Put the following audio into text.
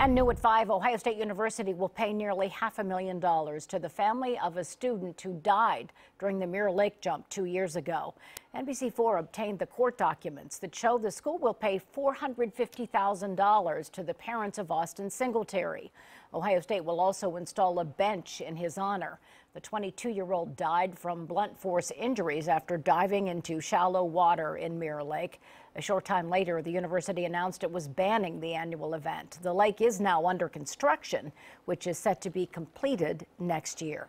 And new at 5, Ohio State University will pay nearly half a million dollars to the family of a student who died during the Mirror Lake jump two years ago. NBC4 obtained the court documents that show the school will pay $450,000 to the parents of Austin Singletary. Ohio State will also install a bench in his honor. The 22-year-old died from blunt force injuries after diving into shallow water in Mirror Lake. A short time later, the university announced it was banning the annual event. The lake is now under construction, which is set to be completed next year.